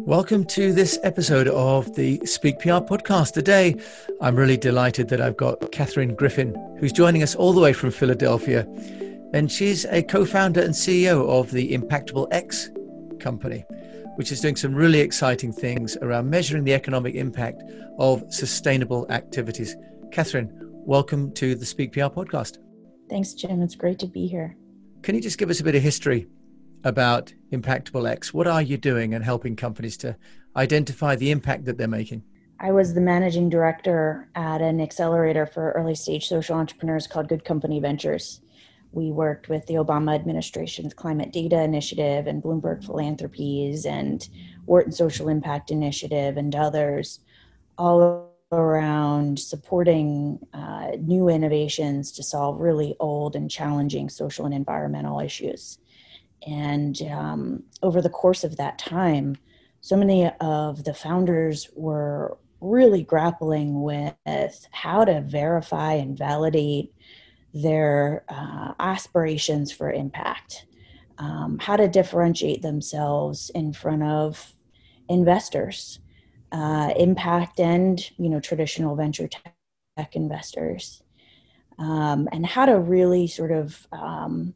Welcome to this episode of the Speak PR podcast. Today, I'm really delighted that I've got Catherine Griffin, who's joining us all the way from Philadelphia. And she's a co founder and CEO of the Impactable X company, which is doing some really exciting things around measuring the economic impact of sustainable activities. Catherine, welcome to the Speak PR podcast. Thanks, Jim. It's great to be here. Can you just give us a bit of history about Impactable X. What are you doing and helping companies to identify the impact that they're making? I was the managing director at an accelerator for early stage social entrepreneurs called Good Company Ventures. We worked with the Obama administration's Climate Data Initiative and Bloomberg Philanthropies and Wharton Social Impact Initiative and others, all around supporting uh, new innovations to solve really old and challenging social and environmental issues. And um, over the course of that time, so many of the founders were really grappling with how to verify and validate their uh, aspirations for impact, um, how to differentiate themselves in front of investors, uh, impact and you know traditional venture tech investors, um, and how to really sort of um,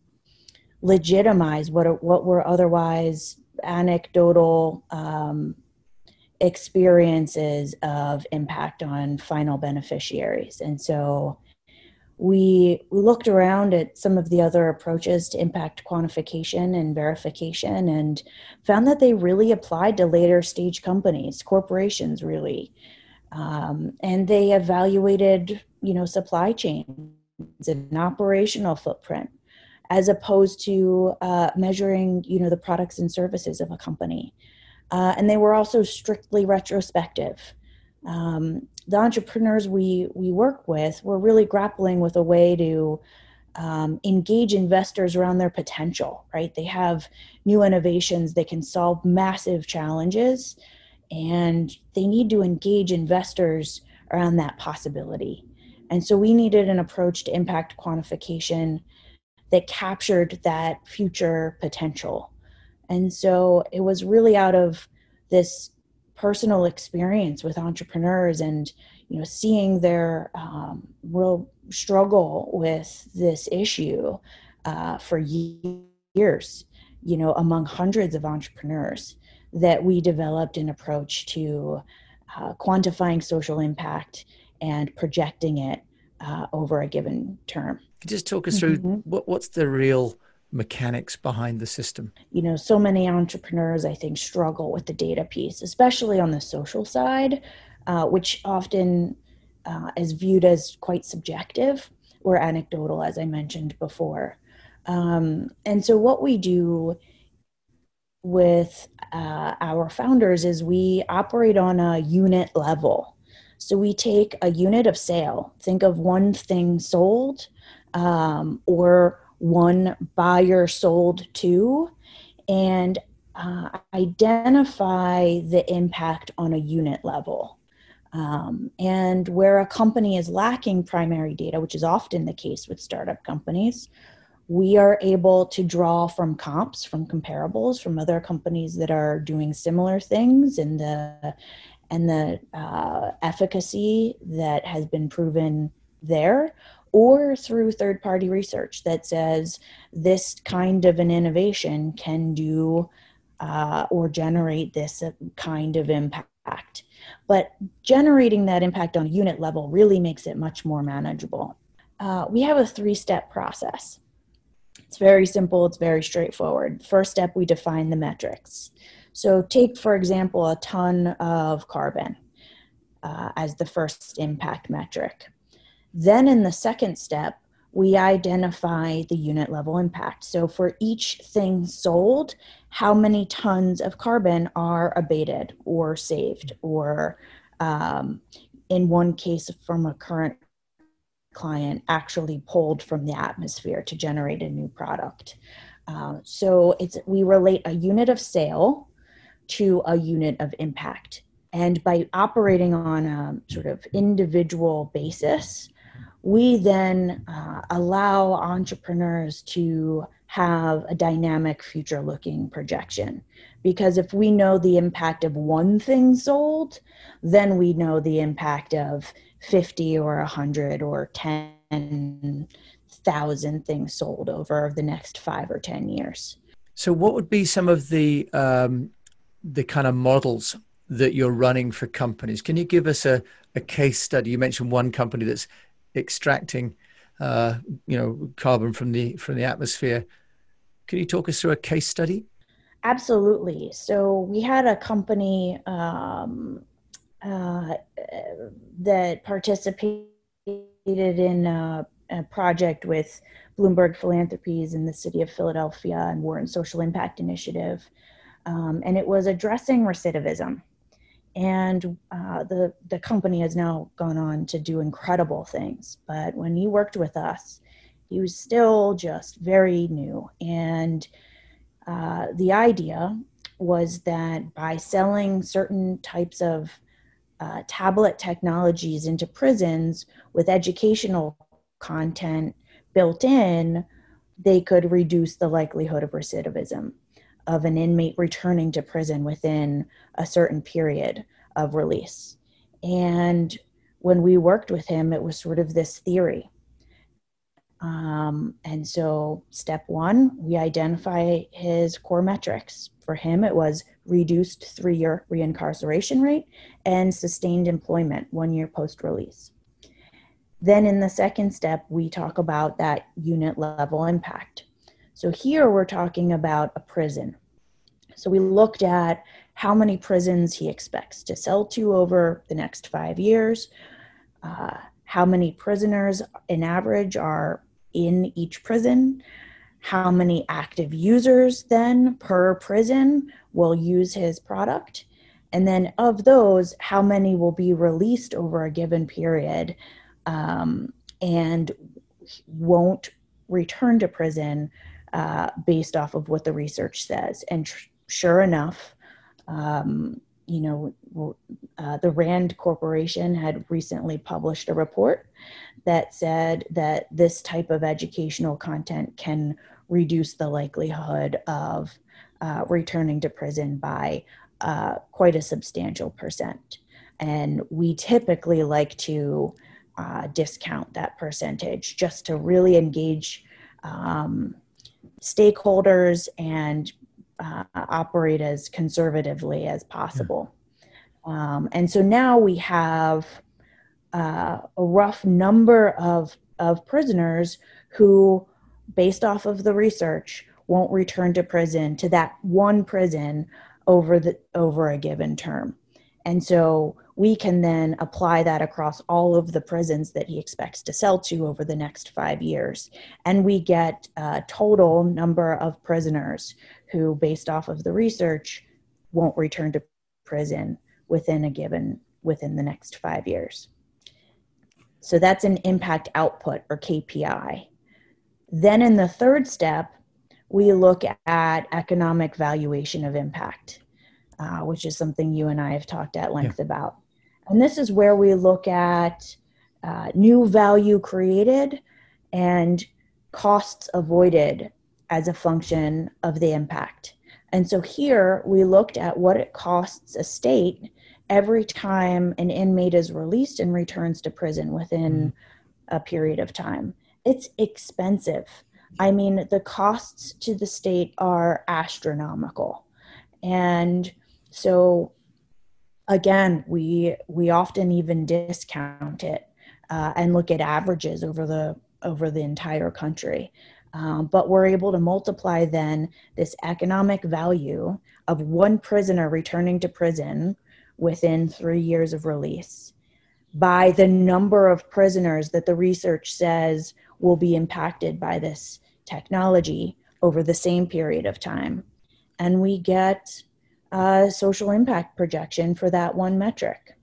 legitimize what what were otherwise anecdotal um, experiences of impact on final beneficiaries. And so we, we looked around at some of the other approaches to impact quantification and verification and found that they really applied to later stage companies, corporations really. Um, and they evaluated, you know, supply chains and operational footprint as opposed to uh, measuring you know the products and services of a company. Uh, and they were also strictly retrospective. Um, the entrepreneurs we we work with were really grappling with a way to um, engage investors around their potential right? They have new innovations. They can solve massive challenges and they need to engage investors around that possibility. And so we needed an approach to impact quantification that captured that future potential. And so it was really out of this personal experience with entrepreneurs and you know seeing their um, real struggle with this issue uh, for years you know among hundreds of entrepreneurs that we developed an approach to uh, quantifying social impact and projecting it uh, over a given term just talk us through mm-hmm. what, what's the real mechanics behind the system? You know, so many entrepreneurs, I think, struggle with the data piece, especially on the social side, uh, which often uh, is viewed as quite subjective or anecdotal, as I mentioned before. Um, and so, what we do with uh, our founders is we operate on a unit level. So, we take a unit of sale, think of one thing sold um, or one buyer sold to, and uh, identify the impact on a unit level. Um, and where a company is lacking primary data, which is often the case with startup companies, we are able to draw from comps, from comparables, from other companies that are doing similar things, and the and the uh, efficacy that has been proven there, or through third party research that says this kind of an innovation can do uh, or generate this kind of impact. But generating that impact on a unit level really makes it much more manageable. Uh, we have a three step process. It's very simple, it's very straightforward. First step, we define the metrics. So, take, for example, a ton of carbon uh, as the first impact metric. Then in the second step, we identify the unit level impact. So for each thing sold, how many tons of carbon are abated or saved, or um, in one case from a current client, actually pulled from the atmosphere to generate a new product. Uh, so it's we relate a unit of sale to a unit of impact. And by operating on a sort of individual basis, we then uh, allow entrepreneurs to have a dynamic future looking projection because if we know the impact of one thing sold, then we know the impact of 50 or 100 or 10,000 things sold over the next five or 10 years. So, what would be some of the um, the kind of models that you're running for companies? Can you give us a, a case study? You mentioned one company that's extracting, uh, you know, carbon from the from the atmosphere. Can you talk us through a case study? Absolutely. So we had a company um, uh, that participated in a, a, project with Bloomberg Philanthropies in the city of Philadelphia and Wharton Social Impact Initiative. Um, and it was addressing recidivism. And uh, the, the company has now gone on to do incredible things. But when he worked with us, he was still just very new. And uh, the idea was that by selling certain types of uh, tablet technologies into prisons with educational content built in, they could reduce the likelihood of recidivism of an inmate returning to prison within a certain period of release. And when we worked with him, it was sort of this theory. Um, and so, step one, we identify his core metrics. For him, it was reduced three year reincarceration rate and sustained employment one year post release. Then, in the second step, we talk about that unit level impact. So, here we're talking about a prison. So, we looked at how many prisons he expects to sell to over the next five years, uh, how many prisoners in average are in each prison, how many active users then per prison will use his product, and then of those, how many will be released over a given period um, and won't return to prison uh, based off of what the research says. And tr- sure enough, um, you know, uh, the Rand Corporation had recently published a report that said that this type of educational content can reduce the likelihood of uh, returning to prison by uh, quite a substantial percent. And we typically like to uh, discount that percentage just to really engage um, stakeholders and uh, operate as conservatively as possible. Um, and so now we have uh, a rough number of, of prisoners who, based off of the research, won't return to prison to that one prison over the over a given term. And so we can then apply that across all of the prisons that he expects to sell to over the next five years. And we get a total number of prisoners who, based off of the research, won't return to prison within a given within the next five years. So that's an impact output or KPI. Then in the third step, we look at economic valuation of impact, uh, which is something you and I have talked at length yeah. about. And this is where we look at uh, new value created and costs avoided as a function of the impact. And so here we looked at what it costs a state every time an inmate is released and returns to prison within mm-hmm. a period of time. It's expensive. I mean, the costs to the state are astronomical. And so again, we we often even discount it uh, and look at averages over the over the entire country. Um, but we're able to multiply then this economic value of one prisoner returning to prison within three years of release by the number of prisoners that the research says will be impacted by this technology over the same period of time. And we get a social impact projection for that one metric,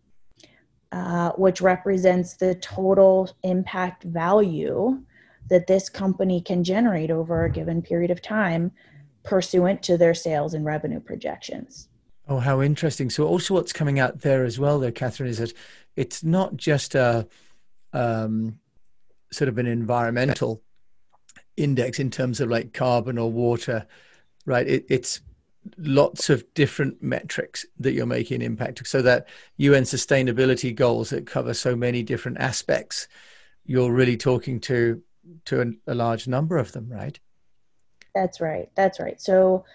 uh, which represents the total impact value that this company can generate over a given period of time pursuant to their sales and revenue projections. Oh, how interesting. So, also, what's coming out there as well, there, Catherine, is that it's not just a um, sort of an environmental index in terms of like carbon or water, right? It, it's lots of different metrics that you're making impact. So that UN sustainability goals that cover so many different aspects you're really talking to to a, large number of them right? That's right. That's right. So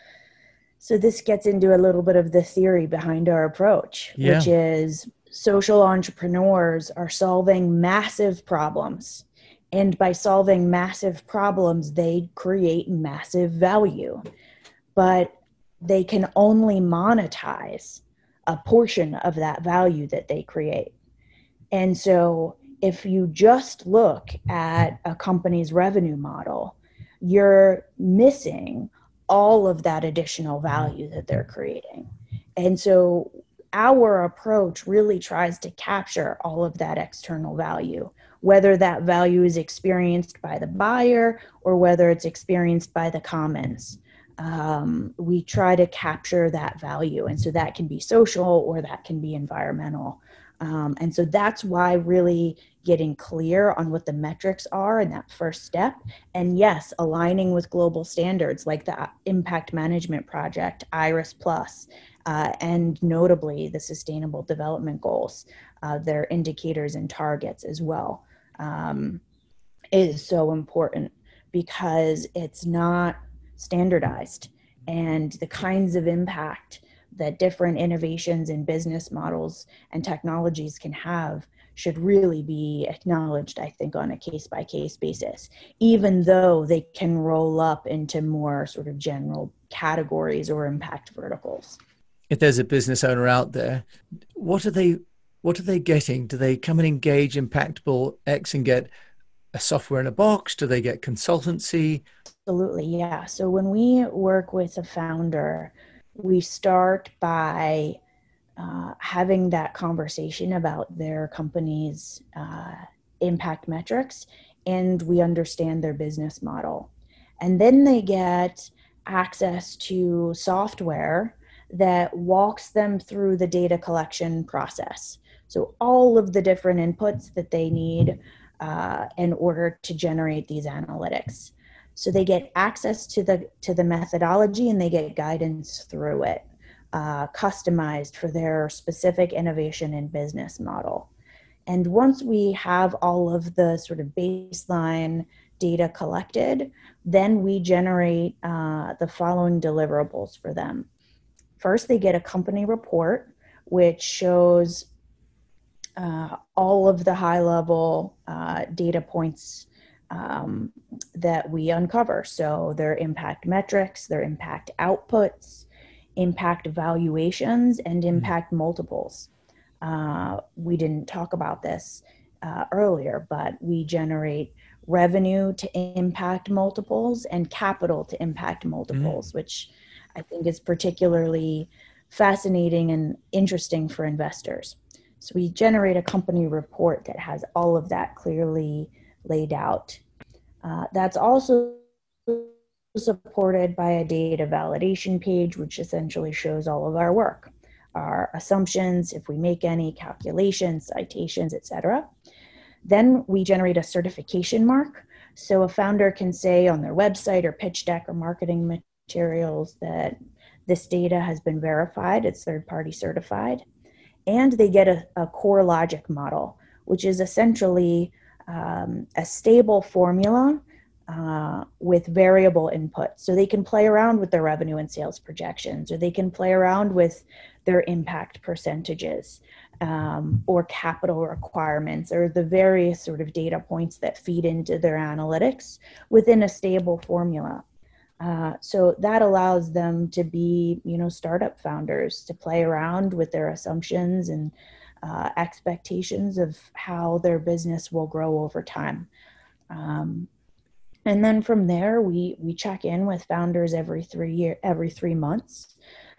so this gets into a little bit of the theory behind our approach yeah. which is social entrepreneurs are solving massive problems. And by solving massive problems they create massive value. But they can only monetize a portion of that value that they create. And so if you just look at a company's revenue model, you're missing all of that additional value that they're creating. And so our approach really tries to capture all of that external value, whether that value is experienced by the buyer or whether it's experienced by the commons um, we try to capture that value. And so that can be social or that can be environmental. Um, and so that's why really getting clear on what the metrics are in that first step. And yes, aligning with global standards like the Impact Management Project, IRIS Plus, uh, and notably the Sustainable Development Goals, uh, their indicators and targets as well, um, is so important because it's not standardized and the kinds of impact that different innovations in business models and technologies can have should really be acknowledged, I think, on a case by case basis, even though they can roll up into more sort of general categories or impact verticals. If there's a business owner out there, what are they what are they getting? Do they come and engage Impactable X and get a software in a box? Do they get consultancy? Absolutely, yeah. So when we work with a founder, we start by uh, having that conversation about their company's uh, impact metrics and we understand their business model. And then they get access to software that walks them through the data collection process. So, all of the different inputs that they need uh, in order to generate these analytics. So they get access to the to the methodology and they get guidance through it, uh, customized for their specific innovation and business model. And once we have all of the sort of baseline data collected, then we generate uh, the following deliverables for them. First, they get a company report, which shows uh, all of the high level uh, data points um, that we uncover. So, their impact metrics, their impact outputs, impact valuations, and mm-hmm. impact multiples. Uh, we didn't talk about this uh, earlier, but we generate revenue to impact multiples and capital to impact multiples, mm. which I think is particularly fascinating and interesting for investors. So we generate a company report that has all of that clearly laid out. Uh, that's also supported by a data validation page, which essentially shows all of our work, our assumptions, if we make any calculations, citations, etc. Then we generate a certification mark. So a founder can say on their website or pitch deck or marketing materials that this data has been verified, it's third party certified and they get a, a CoreLogic model, which is essentially um, a stable formula uh, with variable input. So they can play around with their revenue and sales projections, or they can play around with their impact percentages, um, or capital requirements, or the various sort of data points that feed into their analytics within a stable formula. Uh, so that allows them to be, you know, startup founders to play around with their assumptions and uh, expectations of how their business will grow over time. Um, and then from there, we we check in with founders every three year every three months,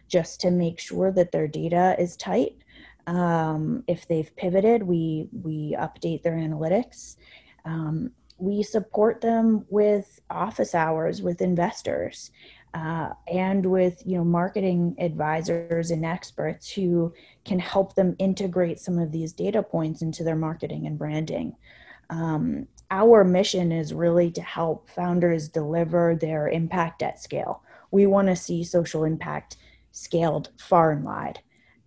just to make sure that their data is tight. Um, if they've pivoted, we we update their analytics. Um, we support them with office hours with investors uh, and with you know marketing advisors and experts who can help them integrate some of these data points into their marketing and branding um, our mission is really to help founders deliver their impact at scale we want to see social impact scaled far and wide.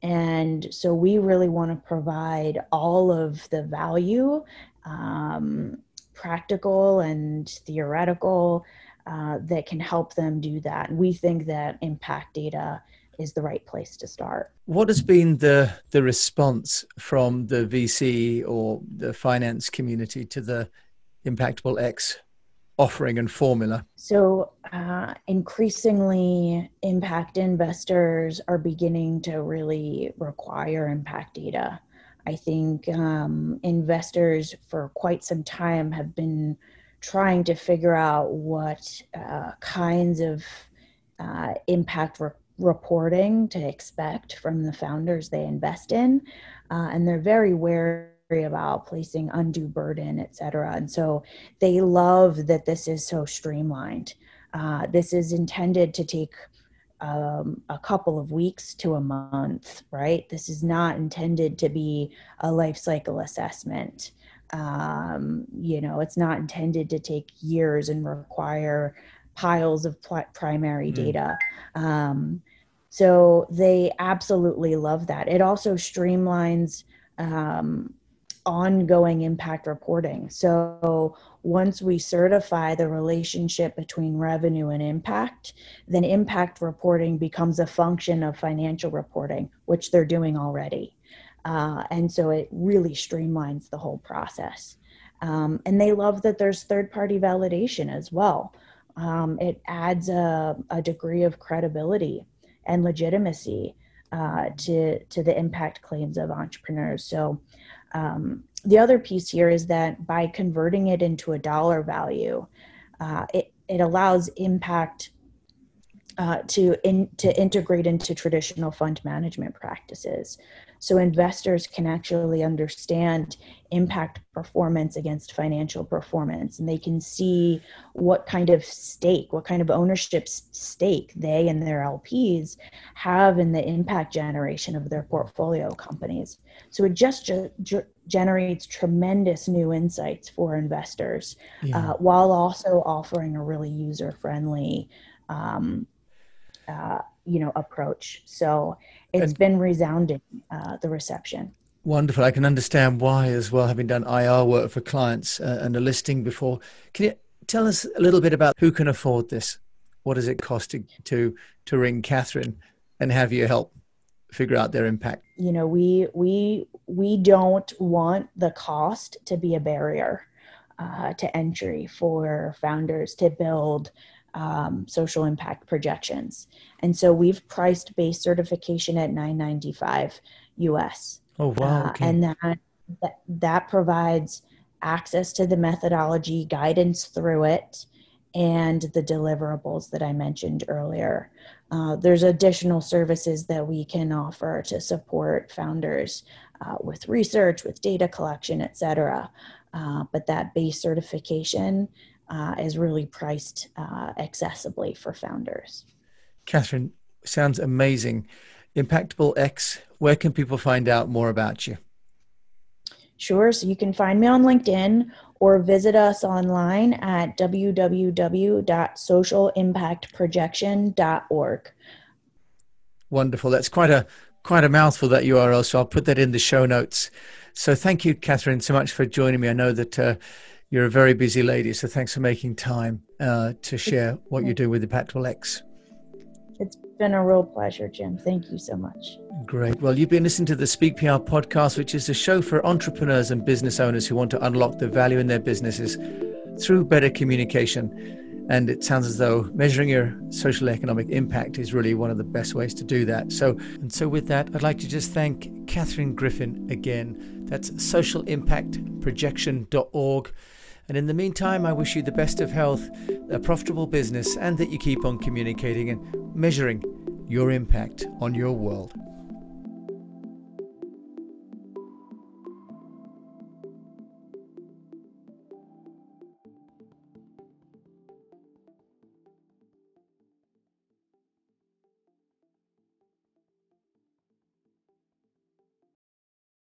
And so we really want to provide all of the value, um, practical and theoretical, uh, that can help them do that. And we think that impact data is the right place to start. What has been the the response from the VC or the finance community to the Impactable X offering and formula? So, uh, increasingly, impact investors are beginning to really require impact data. I think um, investors for quite some time have been trying to figure out what uh, kinds of uh, impact re- reporting to expect from the founders they invest in. Uh, and they're very wary about placing undue burden, et cetera. And so they love that this is so streamlined. Uh, this is intended to take um, a couple of weeks to a month, right? This is not intended to be a life cycle assessment. Um, you know, it's not intended to take years and require piles of pl- primary mm. data. Um, so they absolutely love that. It also streamlines um, ongoing impact reporting. So once we certify the relationship between revenue and impact, then impact reporting becomes a function of financial reporting, which they're doing already. Uh, and so it really streamlines the whole process. Um, and they love that there's third party validation as well. Um, it adds a, a, degree of credibility and legitimacy uh, to, to the impact claims of entrepreneurs. So um, the other piece here is that by converting it into a dollar value, uh, it, it allows impact uh, to in, to integrate into traditional fund management practices so investors can actually understand impact performance against financial performance and they can see what kind of stake what kind of ownership stake they and their lps have in the impact generation of their portfolio companies so it just ge- generates tremendous new insights for investors yeah. uh, while also offering a really user friendly um, uh, you know approach. So it's and been resounding uh, the reception. Wonderful. I can understand why as well having done ir work for clients uh, and a listing before. Can you tell us a little bit about who can afford this? What does it cost to to, to ring catherine and have you help figure out their impact? You know we we we don't want the cost to be a barrier uh, to entry for founders to build um, social impact projections. And so we've priced base certification at 995 US. Oh wow. Uh, and that, that that provides access to the methodology, guidance through it, and the deliverables that I mentioned earlier. Uh, there's additional services that we can offer to support founders uh, with research, with data collection, et cetera. Uh, but that base certification uh, is really priced uh, accessibly for founders. Catherine, sounds amazing. Impactable X, where can people find out more about you? Sure. So you can find me on LinkedIn or visit us online at www.socialimpactprojection.org. Wonderful. That's quite a quite a mouthful that URL. So I'll put that in the show notes. So thank you, Catherine, so much for joining me. I know that uh, you're a very busy lady, so thanks for making time uh, to share what you do with the Impactable X. It's been a real pleasure, Jim. Thank you so much. Great. Well, you've been listening to the Speak PR podcast, which is a show for entrepreneurs and business owners who want to unlock the value in their businesses through better communication. And it sounds as though measuring your social economic impact is really one of the best ways to do that. So, and so with that, I'd like to just thank Catherine Griffin again. That's socialimpactprojection.org. And in the meantime, I wish you the best of health, a profitable business, and that you keep on communicating and measuring your impact on your world.